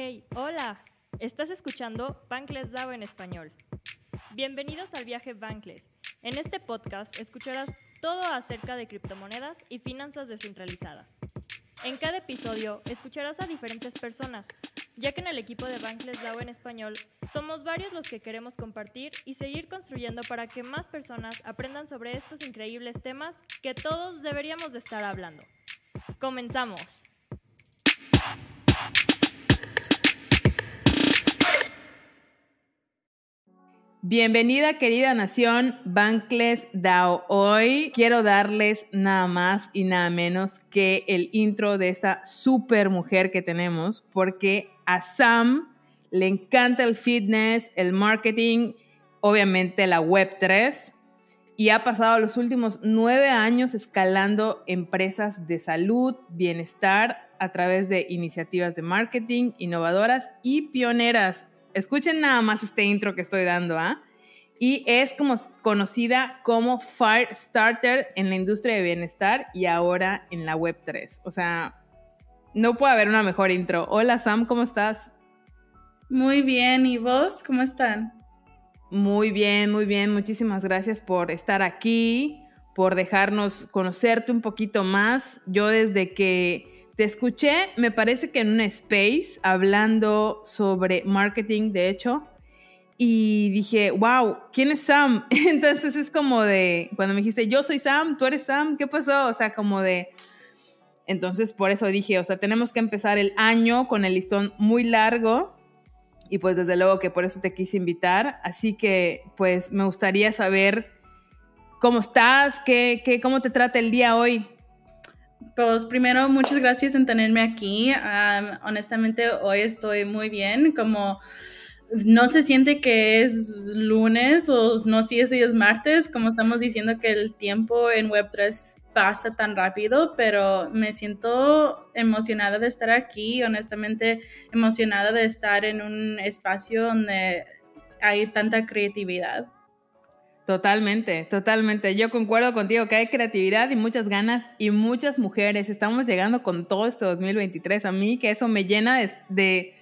Hey, hola. Estás escuchando Bankless DAO en español. Bienvenidos al viaje Bankless. En este podcast escucharás todo acerca de criptomonedas y finanzas descentralizadas. En cada episodio escucharás a diferentes personas, ya que en el equipo de Bankless DAO en español somos varios los que queremos compartir y seguir construyendo para que más personas aprendan sobre estos increíbles temas que todos deberíamos de estar hablando. Comenzamos. Bienvenida querida nación Bankless DAO. Hoy quiero darles nada más y nada menos que el intro de esta super mujer que tenemos, porque a Sam le encanta el fitness, el marketing, obviamente la Web3, y ha pasado los últimos nueve años escalando empresas de salud, bienestar a través de iniciativas de marketing innovadoras y pioneras Escuchen nada más este intro que estoy dando, ¿ah? Y es como conocida como Fire Starter en la industria de bienestar y ahora en la Web 3. O sea, no puede haber una mejor intro. Hola Sam, ¿cómo estás? Muy bien, ¿y vos? ¿Cómo están? Muy bien, muy bien. Muchísimas gracias por estar aquí, por dejarnos conocerte un poquito más. Yo desde que te escuché, me parece que en un space, hablando sobre marketing, de hecho, y dije, wow, ¿quién es Sam? Entonces es como de, cuando me dijiste, yo soy Sam, tú eres Sam, ¿qué pasó? O sea, como de... Entonces por eso dije, o sea, tenemos que empezar el año con el listón muy largo y pues desde luego que por eso te quise invitar. Así que pues me gustaría saber cómo estás, qué, qué, cómo te trata el día hoy. Pues primero, muchas gracias en tenerme aquí. honestamente, hoy estoy muy bien. Como no se siente que es lunes o no sé si es martes, como estamos diciendo que el tiempo en Web3 pasa tan rápido, pero me siento emocionada de estar aquí, honestamente emocionada de estar en un espacio donde hay tanta creatividad. Totalmente, totalmente. Yo concuerdo contigo que hay creatividad y muchas ganas y muchas mujeres. Estamos llegando con todo este 2023. A mí que eso me llena de...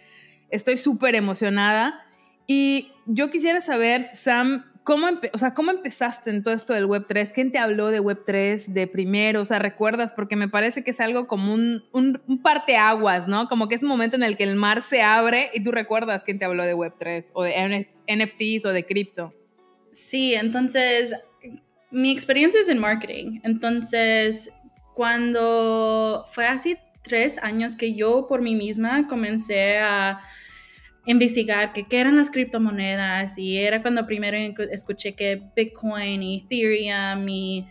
estoy súper emocionada. Y yo quisiera saber, Sam, ¿cómo, o sea, ¿cómo empezaste en todo esto del Web3? ¿Quién te habló de Web3 de primero? O sea, ¿recuerdas? Porque me parece que es algo como un, un, un parteaguas, ¿no? Como que es un momento en el que el mar se abre y tú recuerdas quién te habló de Web3 o de NFTs o de cripto. Sí, entonces mi experiencia es en marketing. Entonces, cuando fue hace tres años que yo por mí misma comencé a investigar qué eran las criptomonedas y era cuando primero escuché que Bitcoin y Ethereum y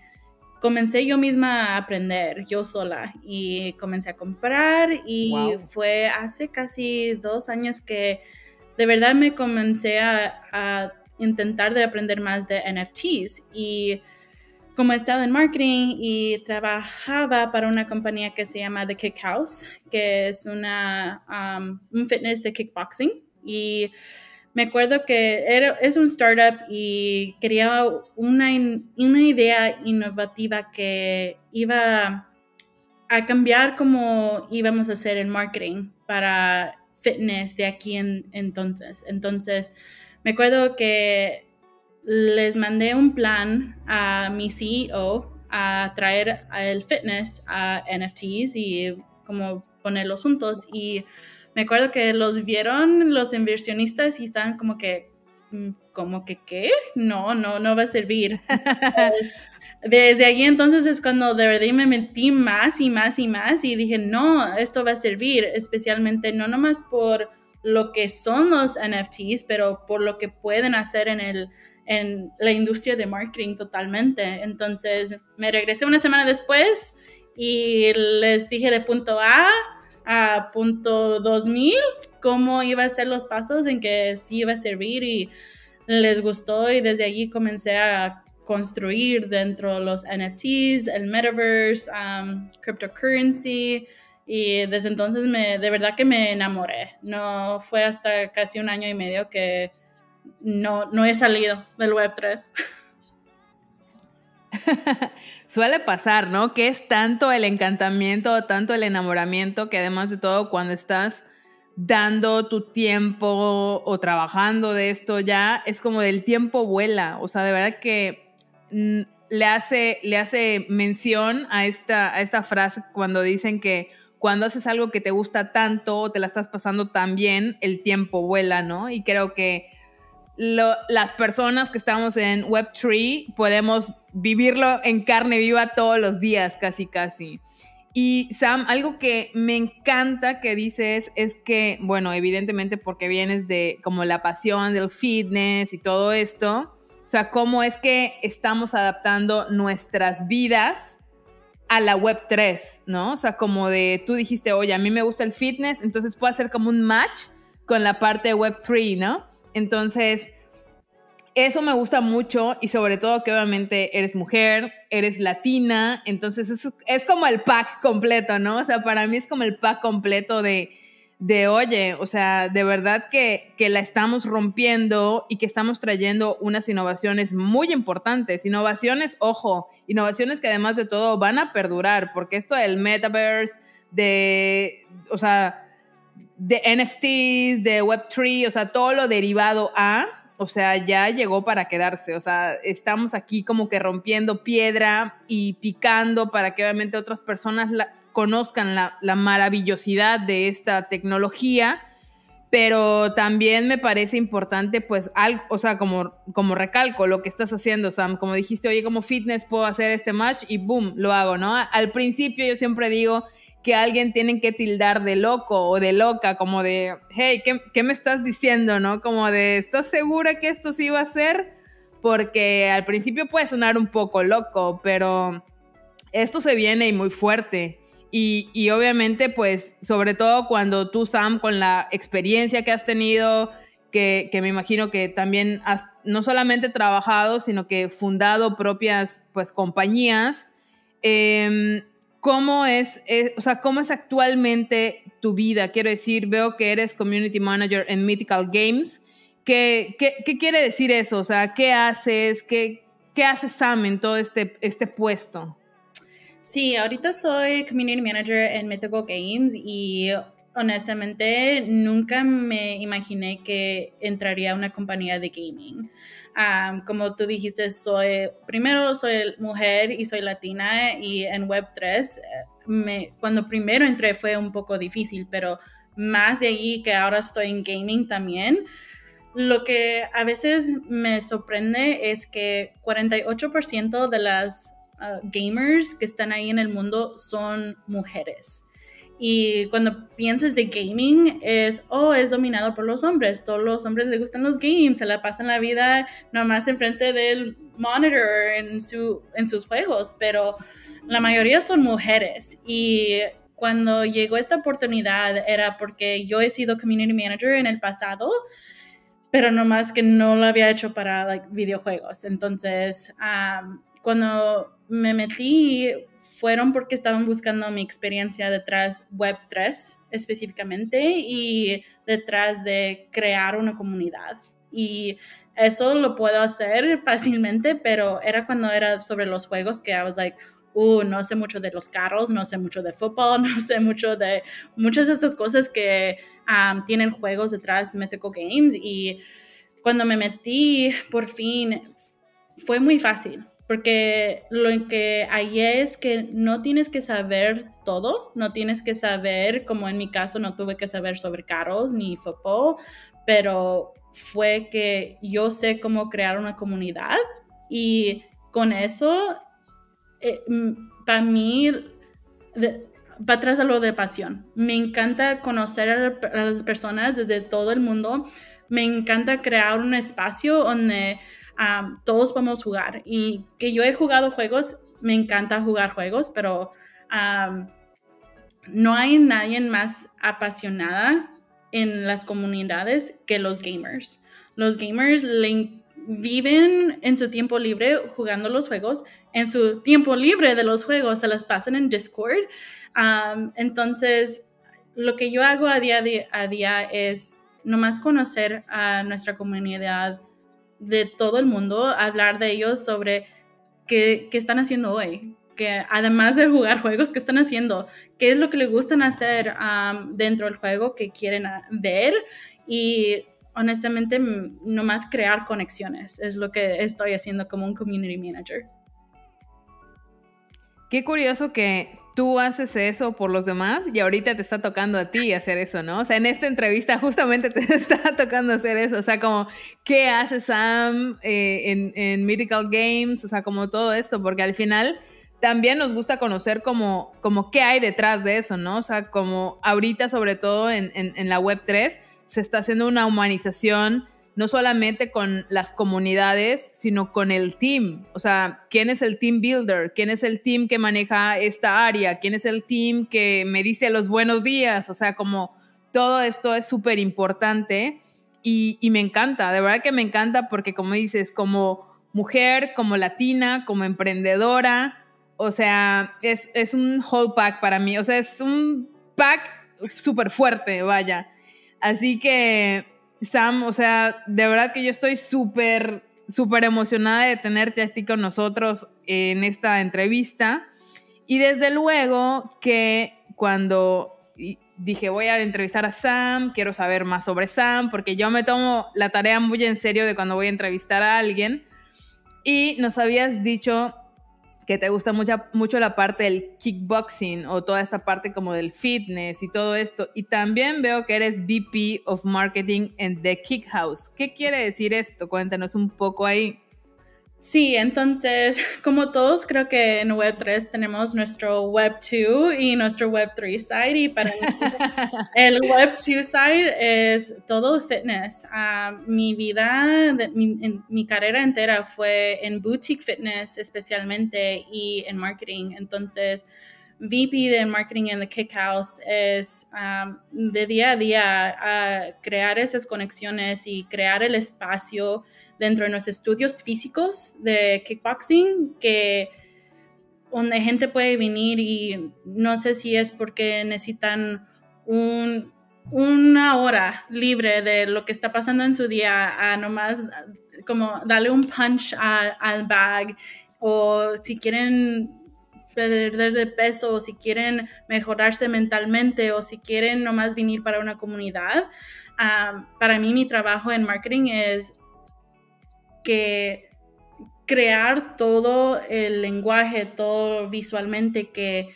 comencé yo misma a aprender yo sola y comencé a comprar y fue hace casi dos años que de verdad me comencé a intentar de aprender más de NFTs y como he estado en marketing y trabajaba para una compañía que se llama The Kick House, que es una, um, un fitness de kickboxing. Y me acuerdo que era, es un startup y quería una, una idea innovativa que iba a cambiar cómo íbamos a hacer el marketing para fitness de aquí en, entonces. Entonces, me acuerdo que les mandé un plan a mi CEO a traer el fitness a NFTs y como ponerlos juntos. Y me acuerdo que los vieron los inversionistas y estaban como que mm, como que qué no no no va a servir desde allí entonces es cuando de verdad me metí más y más y más y dije no esto va a servir especialmente no nomás por lo que son los NFTs, pero por lo que pueden hacer en, el, en la industria de marketing totalmente. Entonces me regresé una semana después y les dije de punto A a punto 2000 cómo iba a ser los pasos en que sí iba a servir y les gustó y desde allí comencé a construir dentro de los NFTs, el metaverse, um, cryptocurrency, y desde entonces me, de verdad que me enamoré. No fue hasta casi un año y medio que no, no he salido del Web3. Suele pasar, ¿no? Que es tanto el encantamiento, tanto el enamoramiento, que además de todo, cuando estás dando tu tiempo o trabajando de esto ya, es como del tiempo vuela. O sea, de verdad que mm, le hace, le hace mención a esta, a esta frase cuando dicen que cuando haces algo que te gusta tanto o te la estás pasando tan bien, el tiempo vuela, ¿no? Y creo que las personas que estamos en Web3 podemos vivirlo en carne viva todos los días, casi, casi. Y Sam, algo que me encanta que dices es que, bueno, evidentemente porque vienes de como la pasión del fitness y todo esto, o sea, cómo es que estamos adaptando nuestras vidas a la web 3, ¿no? O sea, como de tú dijiste, oye, a mí me gusta el fitness, entonces puede ser como un match con la parte de web 3, ¿no? Entonces, eso me gusta mucho y sobre todo que obviamente eres mujer, eres latina, entonces es, es como el pack completo, ¿no? O sea, para mí es como el pack completo de de, oye, o sea, de verdad que, que, la estamos rompiendo y que estamos trayendo unas innovaciones muy importantes. Innovaciones, ojo, innovaciones que además de todo van a perdurar, porque esto del metaverse, de, o sea, de NFTs, de Web3, o sea, todo lo derivado a, o sea, ya llegó para quedarse. O sea, estamos aquí como que rompiendo piedra y picando para que obviamente otras personas la, conozcan la, maravillosidad de esta tecnología, pero también me parece importante, pues, o sea, como, como recalco lo que estás haciendo, Sam, como dijiste, oye, como fitness puedo hacer este match y boom, lo hago, ¿no? Al principio yo siempre digo que alguien tiene que tildar de loco o de loca, como de, hey, ¿qué, qué me estás diciendo, no? Como de, ¿estás segura que esto sí va a ser? Porque al principio puede sonar un poco loco, pero esto se viene y muy fuerte. Y, obviamente, pues, sobre todo cuando tú, Sam, con la experiencia que has tenido, que, me imagino que también has no solamente trabajado, sino que fundado propias, pues, compañías, em, ¿cómo es, eh, o sea, cómo es actualmente tu vida? Quiero decir, veo que eres Community Manager en Mythical Games. ¿Qué, qué, quiere decir eso? O sea, ¿qué haces? ¿Qué, qué hace Sam en todo este, este puesto? Sí, ahorita soy Community Manager en Mythical Games y honestamente nunca me imaginé que entraría a una compañía de gaming. como tú dijiste, soy, primero soy mujer y soy latina y en Web3, me, cuando primero entré fue un poco difícil, pero más de ahí que ahora estoy en gaming también. Lo que a veces me sorprende es que 48% de las Uh, gamers que están ahí en el mundo son mujeres. Y cuando piensas de gaming es, oh, es dominado por los hombres. Todos los hombres les gustan los games, se la pasan la vida nomás enfrente del monitor en, su, en sus juegos, pero la mayoría son mujeres. Y cuando llegó esta oportunidad era porque yo he sido community manager en el pasado, pero nomás que no lo había hecho para videojuegos. Entonces, cuando me metí fueron porque estaban buscando mi experiencia detrás Web3 específicamente y detrás de crear una comunidad. Y eso lo puedo hacer fácilmente, pero era cuando era sobre los juegos que I was like, uh, no sé mucho de los carros, no sé mucho de fútbol, no sé mucho de muchas de esas cosas que um, tienen juegos detrás Mythical Games. Y cuando me metí, por fin, fue muy fácil porque lo que hay es que no tienes que saber todo, no tienes que saber, como en mi caso no tuve que saber sobre carros ni fútbol, pero fue que yo sé cómo crear una comunidad y con eso, eh, para mí, va atrás de lo de pasión. Me encanta conocer a las personas de todo el mundo, me encanta crear un espacio donde todos podemos jugar. Y que yo he jugado juegos, me encanta jugar juegos, pero no hay nadie más apasionada en las comunidades que los gamers. Los gamers viven en su tiempo libre jugando los juegos, en su tiempo libre de los juegos se las pasan en Discord. entonces, lo que yo hago a día, a día es nomás conocer a nuestra comunidad de todo el mundo, hablar de ellos sobre qué, están haciendo hoy, que además de jugar juegos, ¿qué están haciendo? ¿Qué es lo que les gustan hacer dentro del juego que quieren ver? Y honestamente, nomás crear conexiones es lo que estoy haciendo como un community manager. Qué curioso que tú haces eso por los demás y ahorita te está tocando a ti hacer eso, ¿no? O sea, en esta entrevista justamente te está tocando hacer eso. O sea, como, ¿qué hace Sam eh, en, en Medical Games? O sea, como todo esto, porque al final también nos gusta conocer como, como qué hay detrás de eso, ¿no? O sea, como ahorita, sobre todo en, en, la Web 3, se está haciendo una humanización no solamente con las comunidades, sino con el team. O sea, ¿quién es el team builder? ¿Quién es el team que maneja esta área? ¿Quién es el team que me dice los buenos días? O sea, como todo esto es súper importante y, y, me encanta, de verdad que me encanta porque como dices, como mujer, como latina, como emprendedora, o sea, es, es un whole pack para mí. O sea, es un pack súper fuerte, vaya. Así que, Sam, o sea, de verdad que yo estoy súper, súper emocionada de tenerte a ti con nosotros en esta entrevista. Y desde luego que cuando dije voy a entrevistar a Sam, quiero saber más sobre Sam, porque yo me tomo la tarea muy en serio de cuando voy a entrevistar a alguien. Y nos habías dicho que te gusta mucho, mucho la parte del kickboxing o toda esta parte como del fitness y todo esto. Y también veo que eres VP of Marketing en The Kick House. ¿Qué quiere decir esto? Cuéntanos un poco ahí. Sí, entonces, como todos, creo que en Web3 tenemos nuestro Web2 y nuestro Web3 side. Y para el Web2 side es todo fitness. Ah, mi vida, mi, mi, carrera entera fue en boutique fitness especialmente y en marketing. Entonces, VP de marketing en The Kick House es um, de día a día crear esas conexiones y crear el espacio dentro de los estudios físicos de kickboxing que donde gente puede venir y no sé si es porque necesitan un, una hora libre de lo que está pasando en su día a nomás como darle un punch al bag o si quieren perder de peso o si quieren mejorarse mentalmente o si quieren nomás venir para una comunidad. Ah, para mí mi trabajo en marketing es que crear todo el lenguaje, todo visualmente que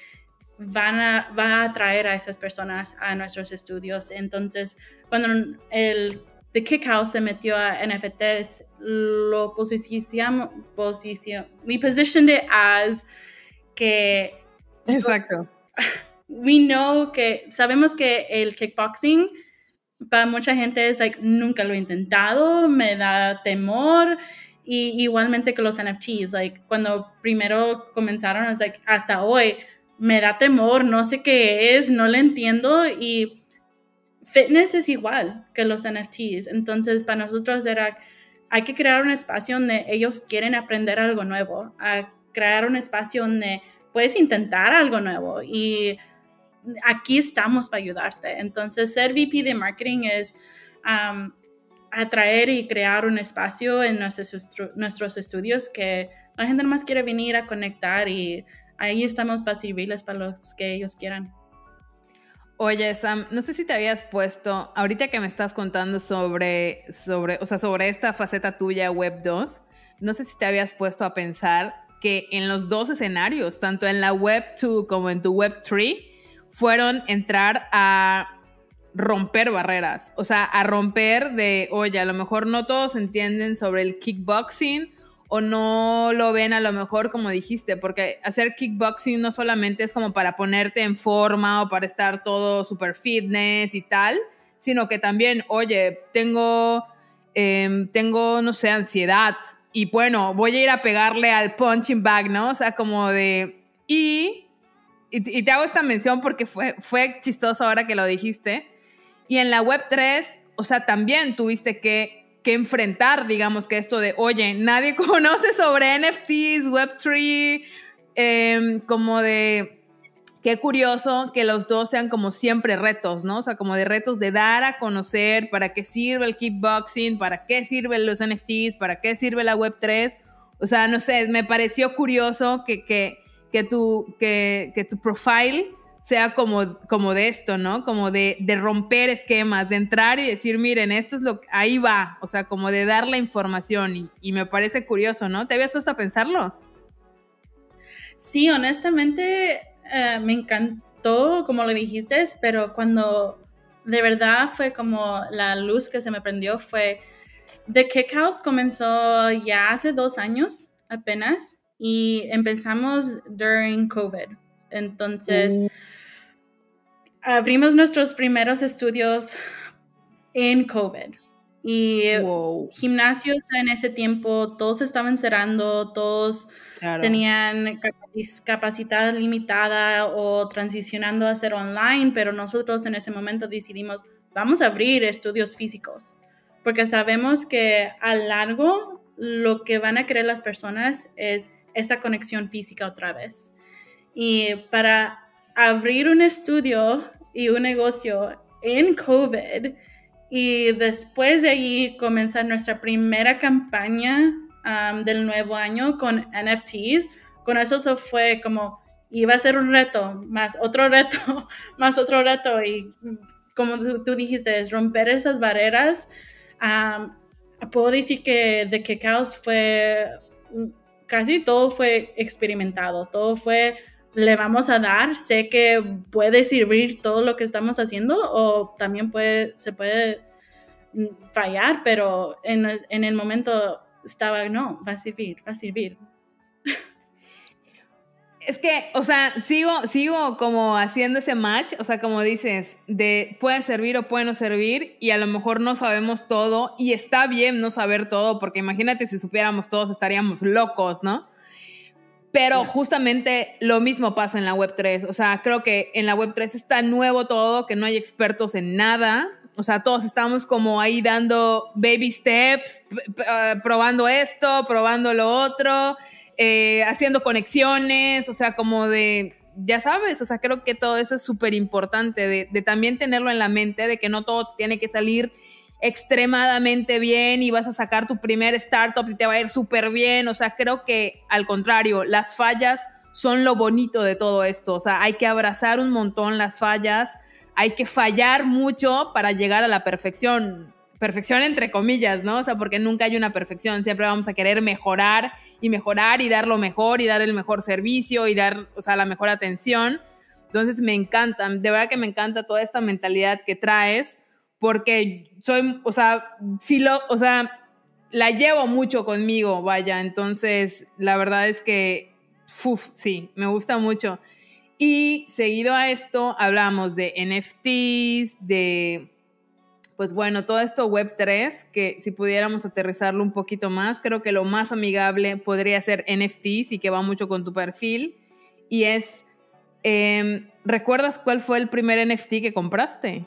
van a, va a atraer a esas personas a nuestros estudios. Entonces, cuando el The Kick House se metió a NFTs, lo posicionamos, posición, we positioned it as que... Exacto. We know que, sabemos que el kickboxing para mucha gente es like, nunca lo he intentado, me da temor. Y igualmente que los NFTs, like, cuando primero comenzaron, es like, hasta hoy, me da temor, no sé qué es, no lo entiendo. Y fitness es igual que los NFTs. Entonces, para nosotros era, hay que crear un espacio donde ellos quieren aprender algo nuevo, a crear un espacio donde puedes intentar algo nuevo. Y aquí estamos para ayudarte. Entonces, ser VP de marketing es atraer y crear un espacio en nuestros, nuestros estudios que la gente más quiere venir a conectar y ahí estamos para servirles para los que ellos quieran. Oye, Sam, no sé si te habías puesto, ahorita que me estás contando sobre, sobre, o sea, sobre esta faceta tuya Web 2, no sé si te habías puesto a pensar que en los dos escenarios, tanto en la Web 2 como en tu Web 3, fueron entrar a romper barreras, o sea, a romper de, oye, a lo mejor no todos entienden sobre el kickboxing o no lo ven a lo mejor como dijiste, porque hacer kickboxing no solamente es como para ponerte en forma o para estar todo super fitness y tal, sino que también, oye, tengo, em, tengo, no sé, ansiedad y bueno, voy a ir a pegarle al punching bag, ¿no? O sea, como de... Y y, te hago esta mención porque fue, fue chistoso ahora que lo dijiste. Y en la web 3, o sea, también tuviste que, que enfrentar, digamos, que esto de, oye, nadie conoce sobre NFTs, web 3, em, como de, qué curioso que los dos sean como siempre retos, ¿no? O sea, como de retos de dar a conocer para qué sirve el kickboxing, para qué sirven los NFTs, para qué sirve la web 3. O sea, no sé, me pareció curioso que, que que tu, que, que tu profile sea como, como de esto, ¿no? Como de, de, romper esquemas, de entrar y decir, miren, esto es lo que, ahí va, o sea, como de dar la información y, y me parece curioso, ¿no? ¿Te habías puesto a pensarlo? Sí, honestamente eh, me encantó, como lo dijiste, pero cuando de verdad fue como la luz que se me prendió fue The Kick House comenzó ya hace dos años apenas y empezamos during COVID. Entonces, mm. abrimos nuestros primeros estudios en COVID. Y gimnasios en ese tiempo, todos estaban cerrando, todos tenían capacidad limitada o transicionando a ser online, pero nosotros en ese momento decidimos, vamos a abrir estudios físicos, porque sabemos que a largo lo que van a querer las personas es esa conexión física otra vez. Y para abrir un estudio y un negocio en COVID y después de ahí comenzar nuestra primera campaña um, del nuevo año con NFTs, con eso fue como, iba a ser un reto, más otro reto, más otro reto y como tú, dijiste, es romper esas barreras. Um, puedo decir que de que Caos fue, casi todo fue experimentado, todo fue le vamos a dar, sé que puede servir todo lo que estamos haciendo o también puede, se puede fallar, pero en, en el momento estaba, no, va a servir, va a servir. Es que, o sea, sigo, sigo como haciendo ese match, o sea, como dices, de puede servir o puede no servir, y a lo mejor no sabemos todo, y está bien no saber todo, porque imagínate si supiéramos todos estaríamos locos, ¿no? Pero justamente lo mismo pasa en la Web 3. O sea, creo que en la Web 3 está nuevo todo, que no hay expertos en nada. O sea, todos estamos como ahí dando baby steps, ah, probando esto, probando lo otro, eh, haciendo conexiones, o sea, como de, ya sabes, o sea, creo que todo eso es súper importante, de, de también tenerlo en la mente, de que no todo tiene que salir extremadamente bien y vas a sacar tu primer startup y te va a ir súper bien. O sea, creo que al contrario, las fallas son lo bonito de todo esto. O sea, hay que abrazar un montón las fallas, hay que fallar mucho para llegar a la perfección. Perfección entre comillas, ¿no? O sea, porque nunca hay una perfección, siempre vamos a querer mejorar y mejorar y dar lo mejor y dar el mejor servicio y dar, o sea, la mejor atención. Entonces me encanta, de verdad que me encanta toda esta mentalidad que traes porque soy, o sea, filo, o sea, la llevo mucho conmigo, vaya, entonces la verdad es que, uf, sí, me gusta mucho. Y seguido a esto hablamos de NFTs, de, pues bueno, todo esto Web 3, que si pudiéramos aterrizarlo un poquito más, creo que lo más amigable podría ser NFTs y que va mucho con tu perfil. Y es, em, ¿recuerdas cuál fue el primer NFT que compraste?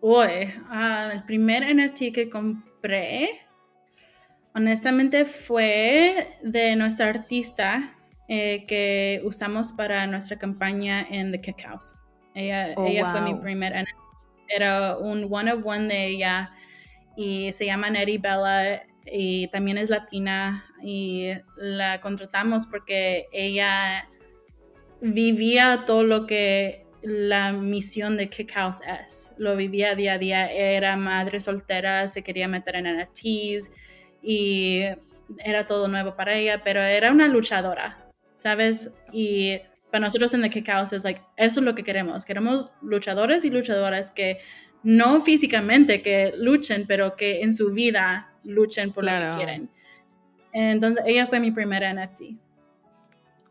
Uy, ah, el primer NFT que compré, honestamente, fue de nuestra artista eh, que usamos para nuestra campaña en The House. Ella, oh, ella fue mi primer NFT. Era un one of one de ella y se llama Nettie Bella y también es latina y la contratamos porque ella vivía todo lo que la misión de Kick House es. Lo vivía día a día, era madre soltera, se quería meter en NFTs y era todo nuevo para ella, pero era una luchadora, ¿sabes? Y para nosotros en The Kick House es like, eso es lo que queremos. Queremos luchadores y luchadoras que no físicamente que luchen, pero que en su vida luchen por lo que quieren. Entonces, ella fue mi primera NFT.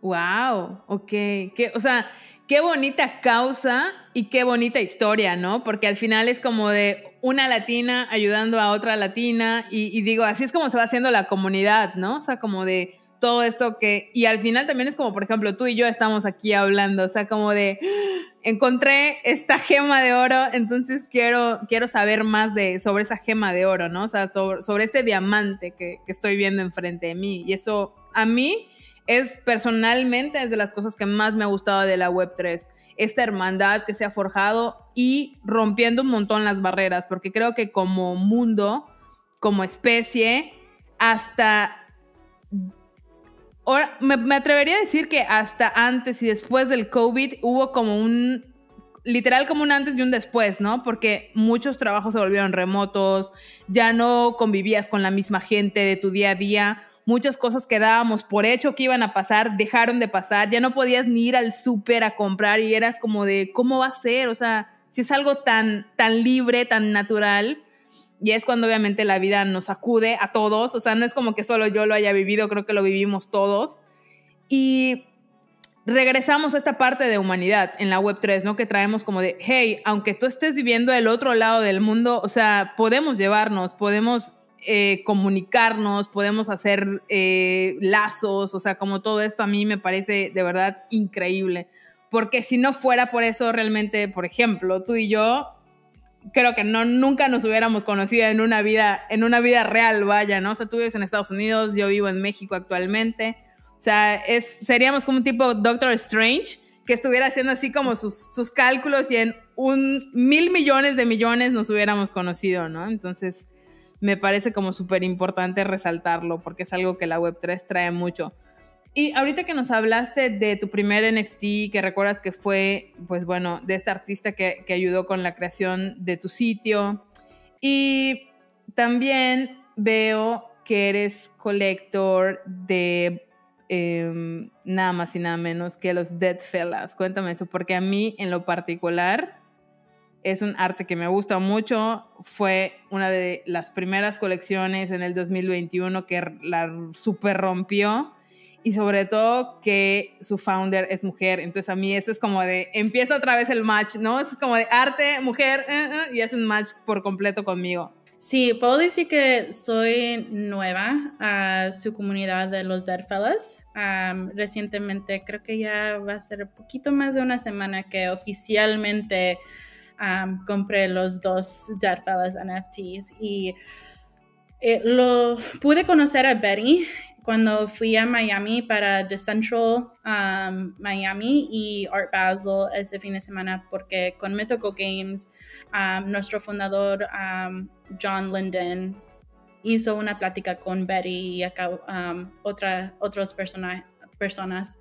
Wow, ok. Que, o sea, qué bonita causa y qué bonita historia, ¿no? Porque al final es como de una latina ayudando a otra latina y, digo, así es como se va haciendo la comunidad, ¿no? O sea, como de todo esto que, y al final también es como, por ejemplo, tú y yo estamos aquí hablando, o sea, como de, encontré esta gema de oro, entonces quiero, quiero saber más de, sobre esa gema de oro, ¿no? O sea, sobre, este diamante que, que estoy viendo enfrente de mí. Y eso a mí es personalmente es de las cosas que más me ha gustado de la Web3, esta hermandad que se ha forjado y rompiendo un montón las barreras, porque creo que como mundo, como especie, hasta ahora me, atrevería a decir que hasta antes y después del COVID hubo como un, literal como un antes y un después, ¿no? Porque muchos trabajos se volvieron remotos, ya no convivías con la misma gente de tu día a día, muchas cosas que dábamos por hecho que iban a pasar dejaron de pasar, ya no podías ni ir al súper a comprar y eras como de, ¿cómo va a ser? O sea, si es algo tan, tan libre, tan natural, y es cuando obviamente la vida nos acude a todos, o sea, no es como que solo yo lo haya vivido, creo que lo vivimos todos. Y regresamos a esta parte de humanidad en la Web3, ¿no? Que traemos como de, hey, aunque tú estés viviendo el otro lado del mundo, o sea, podemos llevarnos, podemos eh, comunicarnos, podemos hacer eh, lazos, o sea, como todo esto a mí me parece de verdad increíble. Porque si no fuera por eso, realmente, por ejemplo, tú y yo, creo que no, nunca nos hubiéramos conocido en una vida, en una vida real, vaya, ¿no? O sea, tú vives en Estados Unidos, yo vivo en México actualmente o sea, es, seríamos como un tipo Doctor Strange que estuviera haciendo así como sus, sus cálculos y en un mil millones de millones nos hubiéramos conocido, ¿no? Entonces, me parece como súper importante resaltarlo porque es algo que la Web3 trae mucho. Y ahorita que nos hablaste de tu primer NFT, que recuerdas que fue, pues bueno, de este artista que, que ayudó con la creación de tu sitio. Y también veo que eres colector de Em, nada más y nada menos que los Dead Fellas. Cuéntame eso, porque a mí en lo particular es un arte que me gusta mucho. Fue una de las primeras colecciones en el 2021 que la super rompió y sobre todo que su founder es mujer. Entonces a mí eso es como de, empieza otra vez el match, ¿no? Es como de arte, mujer, eh, eh, y es un match por completo conmigo. Sí, puedo decir que soy nueva a su comunidad de los Dead Fellas. recientemente, creo que ya va a ser un poquito más de una semana que oficialmente compré los dos Dead Fellas NFTs y eh, lo pude conocer a Betty cuando fui a Miami para The Central Miami y Art Basel ese fin de semana porque con Mythical Games nuestro fundador John Linden hizo una plática con Betty y acá, um, otra, otras personas.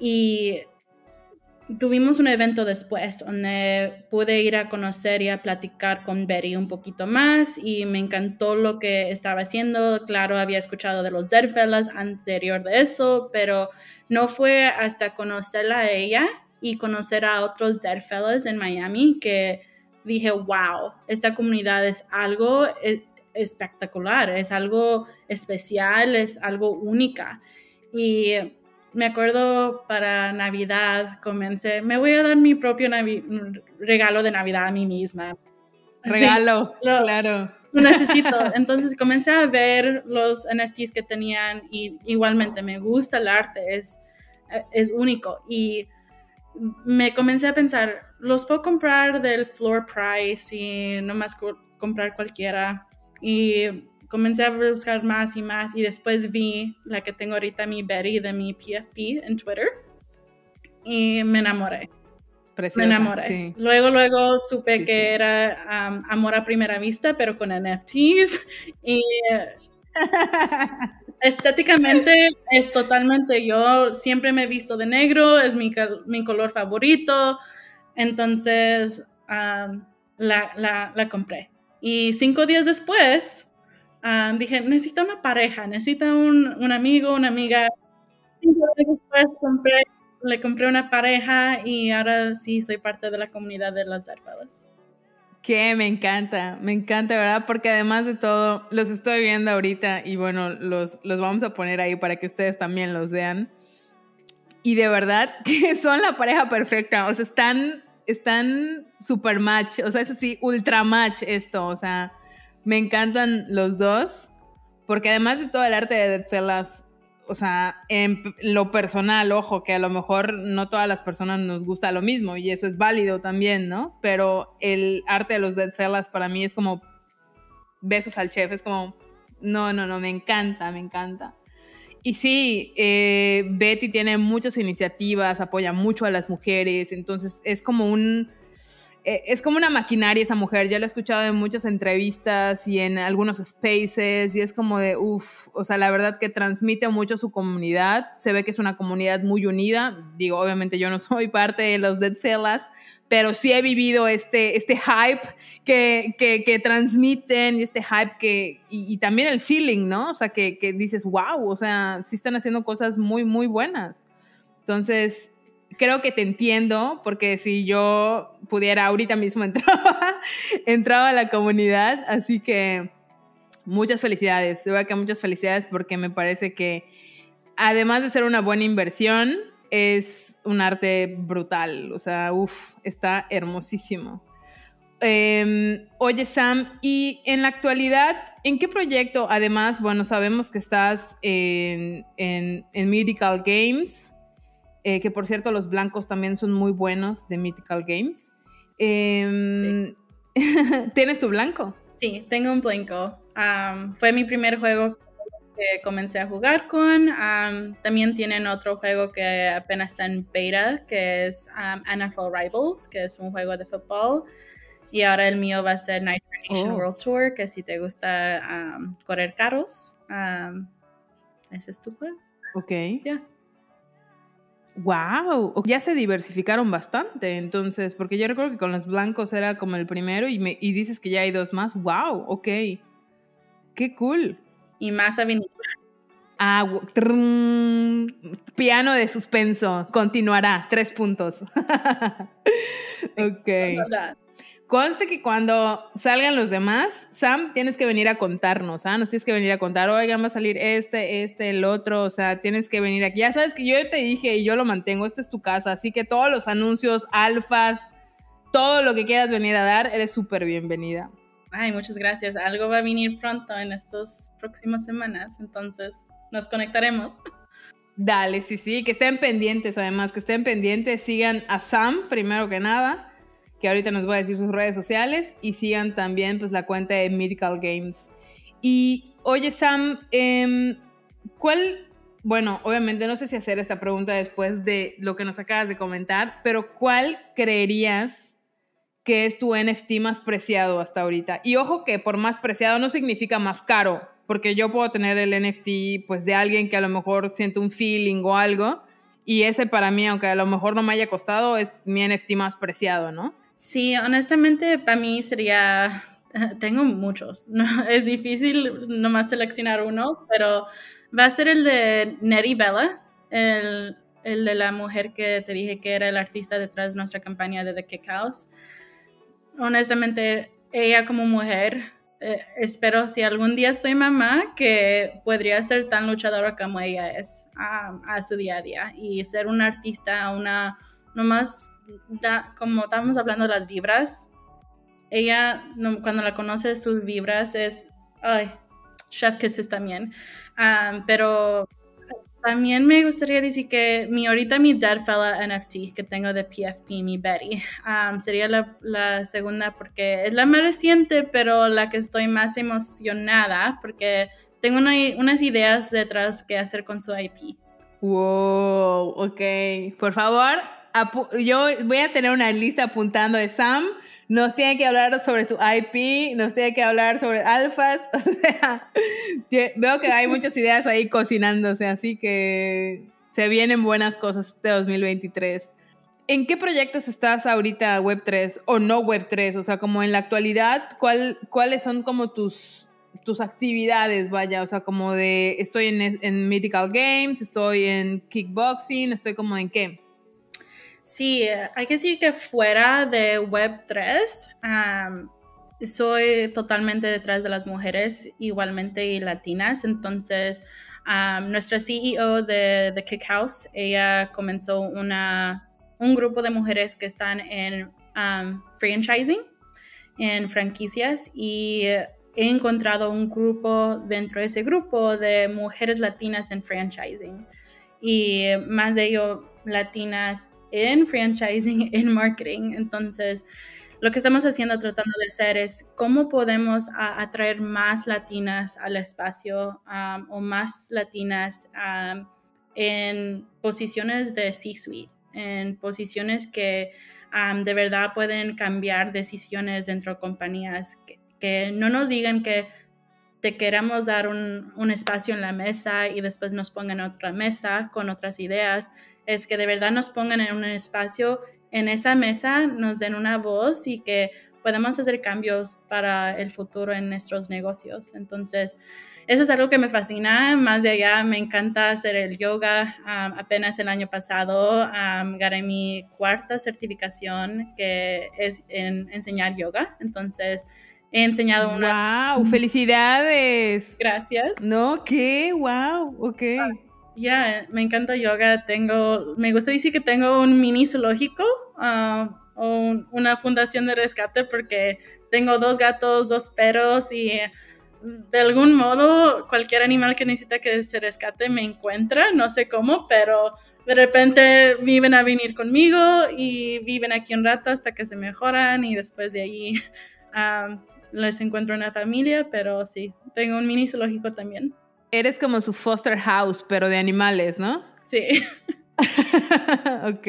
Y tuvimos un evento después donde pude ir a conocer y a platicar con Betty un poquito más y me encantó lo que estaba haciendo. Claro, había escuchado de los Deadfellas anterior de eso, pero no fue hasta conocerla a ella y conocer a otros Deadfellas en Miami que dije, wow, esta comunidad es algo e-, espectacular, es algo especial, es algo única. Y me acuerdo para Navidad comencé, me voy a dar mi propio regalo de Navidad a mí misma. Regalo, claro. Lo necesito. Entonces comencé a ver los NFTs que tenían y igualmente me gusta el arte, es, es único. Y me comencé a pensar, los puedo comprar del floor price y no más comprar cualquiera. Y comencé a buscar más y más y después vi la que tengo ahorita, mi Betty de mi PFP en Twitter y me enamoré. me enamoré. Luego, luego supe que era um, amor a primera vista, pero con NFTs. Y estéticamente es totalmente, yo siempre me he visto de negro, es mi, mi color favorito, entonces la, la, la, compré. Y cinco días después dije, necesito una pareja, necesito un, un, amigo, una amiga. Cinco días después compré, le compré una pareja y ahora sí soy parte de la comunidad de las Darfadas. Que me encanta, me encanta, ¿verdad? Porque además de todo, los estoy viendo ahorita y bueno, los, los vamos a poner ahí para que ustedes también los vean. Y de verdad que son la pareja perfecta, o sea, están, están super match, o sea, es así, ultra match esto, o sea, me encantan los dos, porque además de todo el arte de Deadfellas, o sea, en lo personal, ojo, que a lo mejor no todas las personas nos gusta lo mismo y eso es válido también, ¿no? Pero el arte de los Deadfellas para mí es como besos al chef, es como, no, no, no, me encanta, me encanta. Y sí, eh, Betty tiene muchas iniciativas, apoya mucho a las mujeres, entonces es como un es como una maquinaria esa mujer, ya la he escuchado en muchas entrevistas y en algunos spaces y es como de, uff, o sea, la verdad que transmite mucho su comunidad, se ve que es una comunidad muy unida, digo, obviamente yo no soy parte de los Dead Fellas, pero sí he vivido este, este hype que, que, transmiten y este hype que, y, también el feeling, ¿no? O sea, que, que dices, wow, o sea, sí están haciendo cosas muy, muy buenas. Entonces, creo que te entiendo, porque si yo pudiera ahorita mismo entraba, entraba a la comunidad, así que muchas felicidades, de verdad que muchas felicidades porque me parece que además de ser una buena inversión, es un arte brutal, o sea, uff, está hermosísimo. Em, oye Sam, y en la actualidad, ¿en qué proyecto? Además, bueno, sabemos que estás en, en, en Medical Games, eh, que por cierto los blancos también son muy buenos de Mythical Games. Em, ¿Tienes tu blanco? Sí, tengo un blanco. fue mi primer juego que comencé a jugar con. también tienen otro juego que apenas está en beta, que es NFL Rivals, que es un juego de fútbol. Y ahora el mío va a ser Night Nation oh. World Tour, que si te gusta correr carros, ese es tu juego. Ok. Ya. Wow, ya se diversificaron bastante entonces, porque yo recuerdo que con los blancos era como el primero y, me, y dices que ya hay dos más. Wow, ok. Qué cool. Y más avenida. Ah, piano de suspenso. Continuará. Tres puntos. ok. Conste que cuando salgan los demás, Sam, tienes que venir a contarnos, ¿ah? Nos tienes que venir a contar, oigan, va a salir este, este, el otro, o sea, tienes que venir aquí. Ya sabes que yo te dije y yo lo mantengo, esta es tu casa, así que todos los anuncios, alfas, todo lo que quieras venir a dar, eres súper bienvenida. Ay, muchas gracias. Algo va a venir pronto en estas próximas semanas, entonces nos conectaremos. Dale, sí, sí, que estén pendientes además, que estén pendientes, sigan a Sam primero que nada que ahorita nos va a decir sus redes sociales y sigan también pues la cuenta de Medical Games. Y oye Sam, em, ¿cuál, bueno, obviamente no sé si hacer esta pregunta después de lo que nos acabas de comentar, pero ¿cuál creerías que es tu NFT más preciado hasta ahorita? Y ojo que por más preciado no significa más caro, porque yo puedo tener el NFT pues de alguien que a lo mejor siente un feeling o algo. Y ese para mí, aunque a lo mejor no me haya costado, es mi NFT más preciado, ¿no? Sí, honestamente para mí sería, tengo muchos, no, es difícil nomás seleccionar uno, pero va a ser el de Nettie Bella, el, el, de la mujer que te dije que era el artista detrás de nuestra campaña de The Kick House. Honestamente, ella como mujer, eh, espero si algún día soy mamá, que podría ser tan luchadora como ella es a, a su día a día y ser una artista, una, nomás como estábamos hablando de las vibras, ella cuando la conoce sus vibras es, ay, chef kisses también. pero también me gustaría decir que mi ahorita mi Dead Fella NFT que tengo de PFP, mi Betty, sería la, la, segunda porque es la más reciente, pero la que estoy más emocionada porque tengo unas ideas detrás que hacer con su IP. Wow, ok. Por favor, yo voy a tener una lista apuntando de Sam. Nos tiene que hablar sobre su IP, nos tiene que hablar sobre alfas. O sea, veo que hay muchas ideas ahí cocinándose, así que se vienen buenas cosas este 2023. ¿En qué proyectos estás ahorita Web3 o no Web3? O sea, como en la actualidad, ¿cuál, ¿cuáles son como tus, tus actividades, vaya? O sea, como de, estoy en, en Medical Games, estoy en Kickboxing, estoy como en qué? Sí, hay que decir que fuera de Web3, soy totalmente detrás de las mujeres, igualmente y latinas. Entonces, nuestra CEO de The Kick House, ella comenzó una, un grupo de mujeres que están en franchising, en franquicias, y he encontrado un grupo dentro de ese grupo de mujeres latinas en franchising. Y más de ello, latinas en franchising, en marketing. Entonces, lo que estamos haciendo, tratando de hacer es cómo podemos atraer más latinas al espacio o más latinas en posiciones de C-suite, en posiciones que de verdad pueden cambiar decisiones dentro de compañías, que, no nos digan que te queremos dar un, un, espacio en la mesa y después nos pongan otra mesa con otras ideas, es que de verdad nos pongan en un espacio, en esa mesa nos den una voz y que podemos hacer cambios para el futuro en nuestros negocios. Entonces, eso es algo que me fascina. Más de allá, me encanta hacer el yoga. apenas el año pasado gané mi cuarta certificación, que es en enseñar yoga. Entonces, he enseñado una... ¡Wow! ¡Felicidades! Gracias. No, ¿qué? ¡Wow! Ok. Ya, me encanta yoga. Tengo, me gusta decir que tengo un mini zoológico o una fundación de rescate porque tengo dos gatos, dos perros y de algún modo cualquier animal que necesita que se rescate me encuentra, no sé cómo, pero de repente viven a venir conmigo y viven aquí un rato hasta que se mejoran y después de ahí les encuentro una familia, pero sí, tengo un mini zoológico también. Eres como su foster house, pero de animales, ¿no? Sí. ok.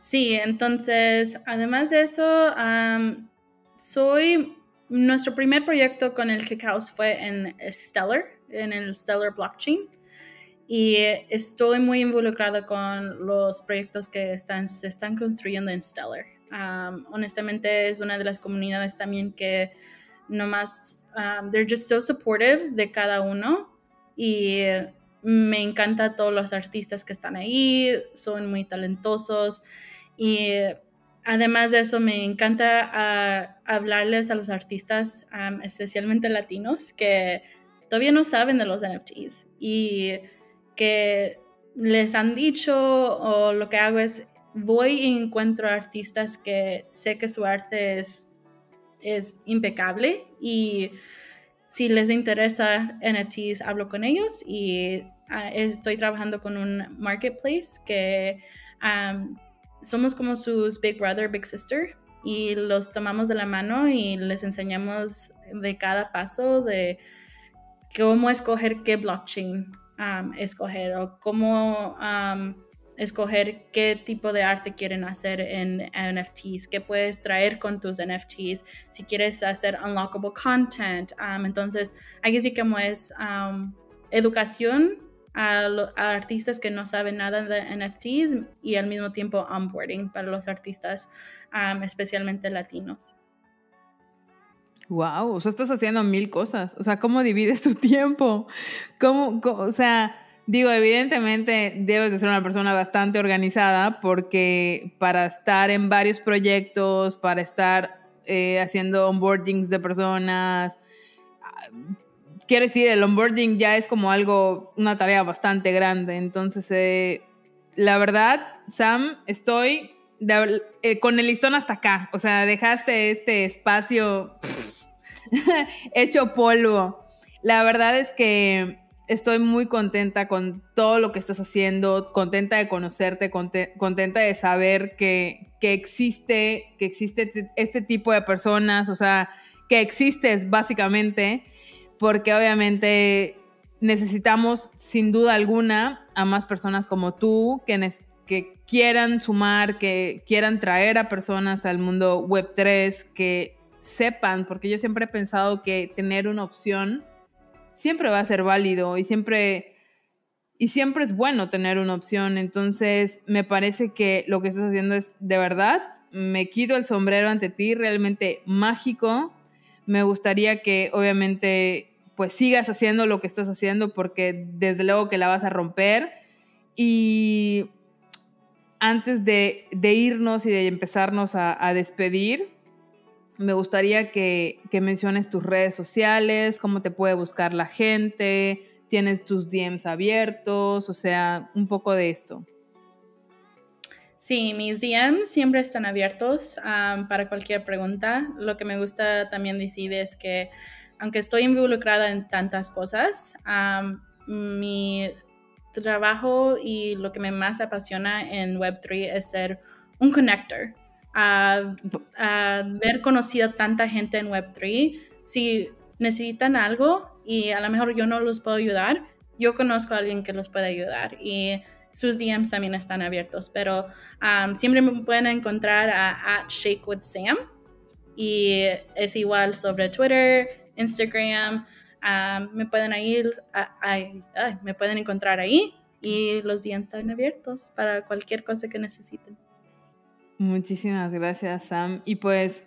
Sí, entonces, además de eso, soy nuestro primer proyecto con el Kickhouse fue en Stellar, en el Stellar Blockchain. Y estoy muy involucrada con los proyectos que están, se están construyendo en Stellar. honestamente, es una de las comunidades también que nomás, um, they're just so supportive de cada uno. Y me encanta todos los artistas que están ahí, son muy talentosos. Y Además de eso, me encanta ah, hablarles a los artistas, especialmente latinos, que todavía no saben de los NFTs y que les han dicho o lo que hago es voy y encuentro artistas que sé que su arte es, es impecable y si les interesa NFTs hablo con ellos y ah, estoy trabajando con un marketplace que somos como sus Big Brother, Big Sister y los tomamos de la mano y les enseñamos de cada paso de cómo escoger qué blockchain escoger o cómo escoger qué tipo de arte quieren hacer en NFTs, qué puedes traer con tus NFTs, si quieres hacer unlockable content. Um, entonces, que decir cómo es educación a, artistas que no saben nada de NFTs y al mismo tiempo onboarding para los artistas, especialmente latinos. Wow, o sea, estás haciendo mil cosas. O sea, ¿cómo divides tu tiempo? ¿Cómo, o sea, digo, evidentemente debes de ser una persona bastante organizada porque para estar en varios proyectos, para estar eh, haciendo onboardings de personas, quiero decir, el onboarding ya es como algo, una tarea bastante grande. Entonces, eh, la verdad, Sam, estoy eh, con el listón hasta acá. O sea, dejaste este espacio hecho polvo. La verdad es que estoy muy contenta con todo lo que estás haciendo, contenta de conocerte, contenta de saber que, que existe, que existe este tipo de personas, o sea, que existes básicamente porque obviamente necesitamos sin duda alguna a más personas como tú que, que quieran sumar, que quieran traer a personas al mundo web 3, que sepan, porque yo siempre he pensado que tener una opción siempre va a ser válido y siempre y siempre es bueno tener una opción. Entonces, me parece que lo que estás haciendo es de verdad, me quito el sombrero ante ti, realmente mágico me gustaría que obviamente pues sigas haciendo lo que estás haciendo porque desde luego que la vas a romper. Y antes de, irnos y de empezarnos a, despedir, me gustaría que, menciones tus redes sociales, cómo te puede buscar la gente, tienes tus DMs abiertos, o sea, un poco de esto. Sí, mis DMs siempre están abiertos para cualquier pregunta. Lo que me gusta también decir es que aunque estoy involucrada en tantas cosas, mi trabajo y lo que me más apasiona en Web3 es ser un connector. Haber conocido tanta gente en Web3, si necesitan algo y a lo mejor yo no los puedo ayudar, yo conozco a alguien que los puede ayudar. Y sus DMs también están abiertos, pero um, siempre me pueden encontrar a, Shake with Sam y es igual sobre Twitter, Instagram, um, me pueden ir, me pueden encontrar ahí y los DMs están abiertos para cualquier cosa que necesiten. Muchísimas gracias, Sam. Y pues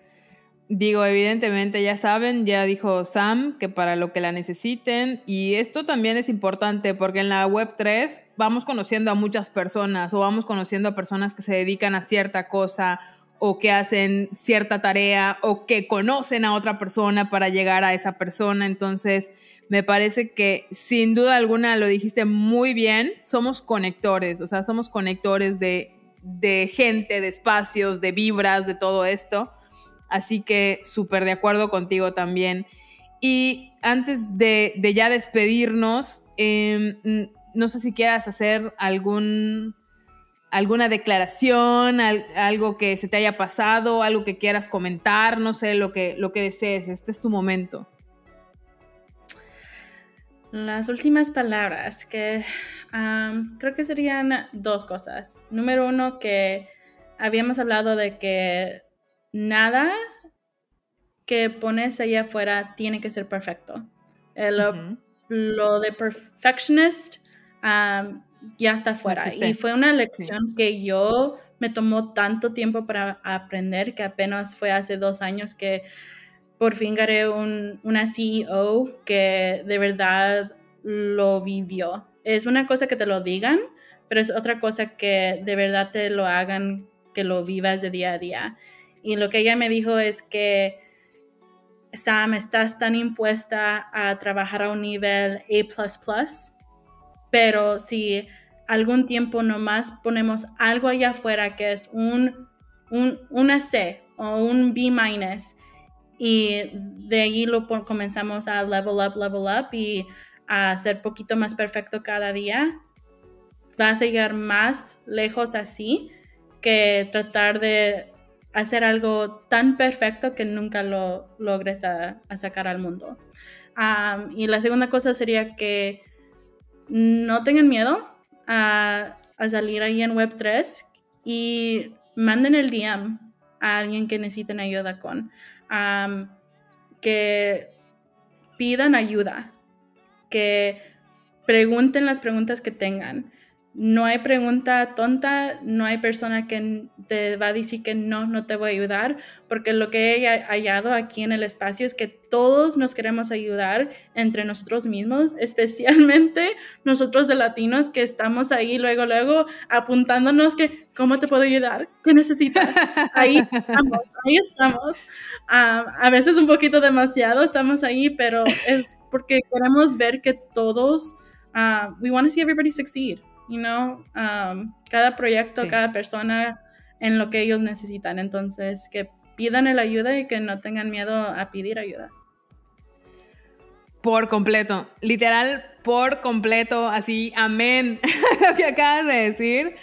digo, evidentemente ya saben, ya dijo Sam que para lo que la necesiten y esto también es importante porque en la web 3 vamos conociendo a muchas personas o vamos conociendo a personas que se dedican a cierta cosa o que hacen cierta tarea o que conocen a otra persona para llegar a esa persona. Entonces, me parece que sin duda alguna lo dijiste muy bien, somos conectores, o sea, somos conectores de, de gente, de espacios, de vibras, de todo esto. Así que súper de acuerdo contigo también. Y antes de, ya despedirnos, em, no sé si quieras hacer algún, alguna declaración, algo que se te haya pasado, algo que quieras comentar, no sé, lo que, lo que desees. Este es tu momento. Las últimas palabras que creo que serían dos cosas. Número uno, que habíamos hablado de que nada que pones allá afuera tiene que ser perfecto. lo, de perfectionist ya está fuera. y fue una lección que yo me tomó tanto tiempo para aprender que apenas fue hace dos años que por fin gané un, una CEO que de verdad lo vivió. Es una cosa que te lo digan, pero es otra cosa que de verdad te lo hagan, que lo vivas de día a día. Y lo que ella me dijo es que, Sam, estás tan impuesta a trabajar a un nivel A, pero si algún tiempo nomás ponemos algo allá afuera que es un, un una C o un B minus, y de ahí lo comenzamos a level up, level up y a ser poquito más perfecto cada día, vas a llegar más lejos así que tratar de hacer algo tan perfecto que nunca lo logres a, sacar al mundo. y la segunda cosa sería que no tengan miedo a, salir ahí en Web3 y manden el DM a alguien que necesiten ayuda con. que pidan ayuda, que pregunten las preguntas que tengan no hay pregunta tonta, no hay persona que te va a decir que no, no te voy a ayudar, porque lo que he hallado aquí en el espacio es que todos nos queremos ayudar entre nosotros mismos, especialmente nosotros de latinos que estamos ahí luego, luego apuntándonos que, ¿cómo te puedo ayudar? ¿Qué necesitas? Ahí estamos, ahí estamos. Ah, a veces un poquito demasiado estamos ahí, pero es porque queremos ver que todos, uh, we want to see everybody succeed you know, um, cada proyecto, cada persona en lo que ellos necesitan. Entonces, que pidan el ayuda y que no tengan miedo a pedir ayuda. Por completo, literal, por completo, así, amén, lo que acabas de decir,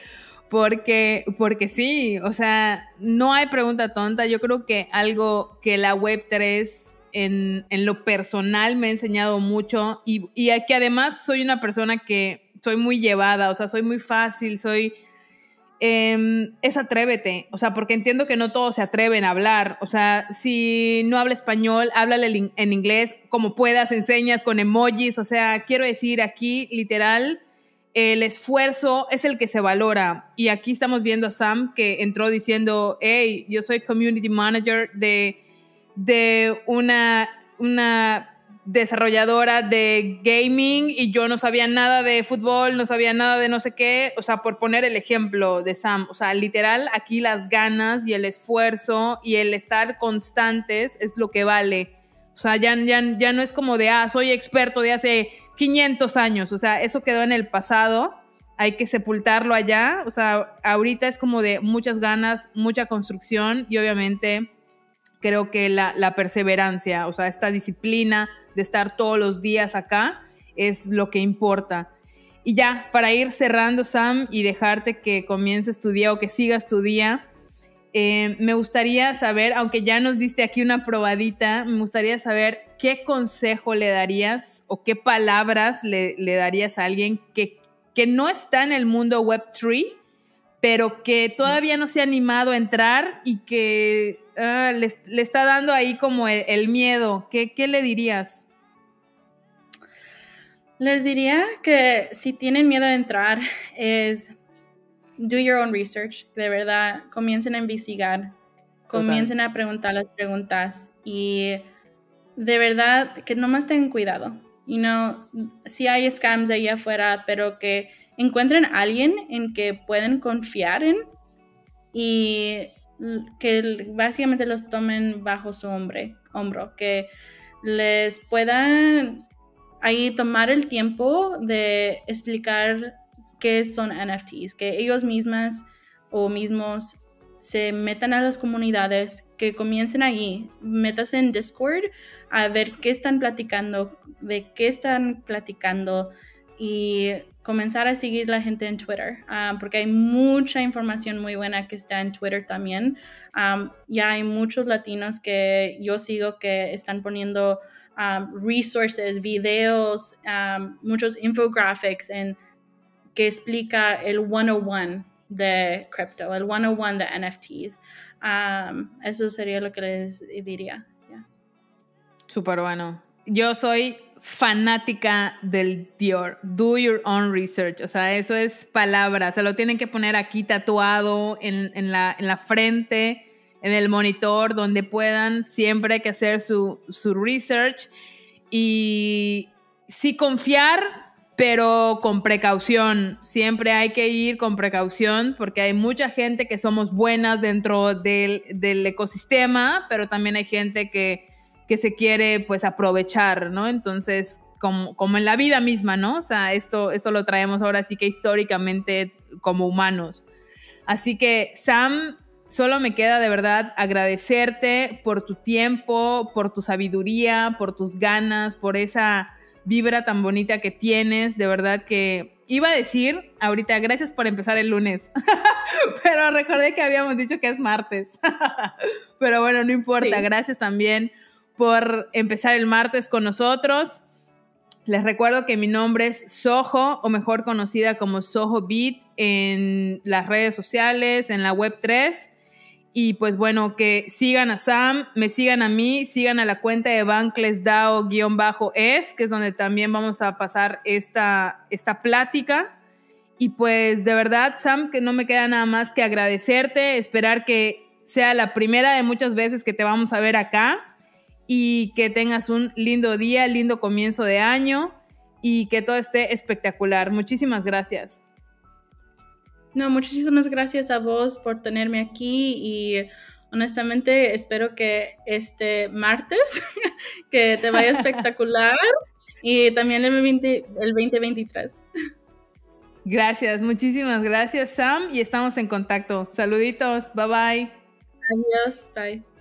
porque, porque sí, o sea, no hay pregunta tonta. Yo creo que algo que la Web3 en, en lo personal me ha enseñado mucho y, y que además soy una persona que soy muy llevada, o sea, soy muy fácil, soy... Em, es atrévete, o sea, porque entiendo que no todos se atreven a hablar, o sea, si no habla español, háblale en inglés como puedas, enseñas con emojis, o sea, quiero decir, aquí literal, el esfuerzo es el que se valora. Y aquí estamos viendo a Sam que entró diciendo, hey, yo soy community manager de, de una, una desarrolladora de gaming y yo no sabía nada de fútbol, no sabía nada de no sé qué, o sea, por poner el ejemplo de Sam, o sea, literal aquí las ganas y el esfuerzo y el estar constantes es lo que vale. O sea, ya, ya, ya no es como de, ah, soy experto de hace 500 años, o sea, eso quedó en el pasado, hay que sepultarlo allá, o sea, ahorita es como de muchas ganas, mucha construcción y obviamente creo que la, perseverancia, o sea, esta disciplina, de estar todos los días acá, es lo que importa. Y ya, para ir cerrando, Sam, y dejarte que comiences tu día o que sigas tu día, eh, me gustaría saber, aunque ya nos diste aquí una probadita, me gustaría saber qué consejo le darías o qué palabras le, darías a alguien que que no está en el mundo Web3, pero que todavía no se ha animado a entrar y que ah, le, está dando ahí como el, miedo. ¿Qué, ¿Qué le dirías? Les diría que si tienen miedo a entrar es do your own research, de verdad, comiencen a investigar, comiencen a preguntar las preguntas y de verdad que nomás tengan cuidado. You know, si hay scams ahí afuera, pero que encuentren a alguien en que pueden confiar en y que básicamente los tomen bajo su hombro, que les puedan ahí tomar el tiempo de explicar qué son NFTs, que ellos mismas o mismos se metan a las comunidades, que comiencen allí, métase en Discord a ver qué están platicando, de qué están platicando y comenzar a seguir la gente en Twitter, ah, porque hay mucha información muy buena que está en Twitter también. ya hay muchos latinos que yo sigo que están poniendo resources, videos, muchos infographics en que explica el 101 de crypto, el 101 de NFTs. Um, eso sería lo que les diría. Súper bueno. Yo soy fanática del Dior. Do your own research. O sea, eso es palabra. Se lo tienen que poner aquí tatuado en, en, la, en la frente, en el monitor, donde puedan. Siempre hay que hacer su, su research. Y sí confiar, pero con precaución. Siempre hay que ir con precaución porque hay mucha gente que somos buenas dentro del, ecosistema, pero también hay gente que, se quiere pues aprovechar, ¿no? Entonces, como, como, en la vida misma, ¿no? O sea, esto, esto lo traemos ahora sí que históricamente como humanos. Así que, Sam, solo me queda de verdad agradecerte por tu tiempo, por tu sabiduría, por tus ganas, por esa vibra tan bonita que tienes, de verdad que iba a decir ahorita, gracias por empezar el lunes, pero recordé que habíamos dicho que es martes, pero bueno, no importa, gracias también por empezar el martes con nosotros. Les recuerdo que mi nombre es Soho, o mejor conocida como Soho Beat, en las redes sociales, en la web 3. Y pues bueno, que sigan a Sam, me sigan a mí, sigan a la cuenta de banklesdao-es, que es donde también vamos a pasar esta, esta plática. Y pues de verdad, Sam, que no me queda nada más que agradecerte, esperar que sea la primera de muchas veces que te vamos a ver acá y que tengas un lindo día, lindo comienzo de año y que todo esté espectacular. Muchísimas gracias. No, muchísimas gracias a vos por tenerme aquí y honestamente espero que este martes que te vaya espectacular y también el, 20, el 2023. Gracias, muchísimas gracias Sam y estamos en contacto. Saluditos, bye bye. Adiós, bye.